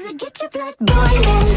Get your blood boiling.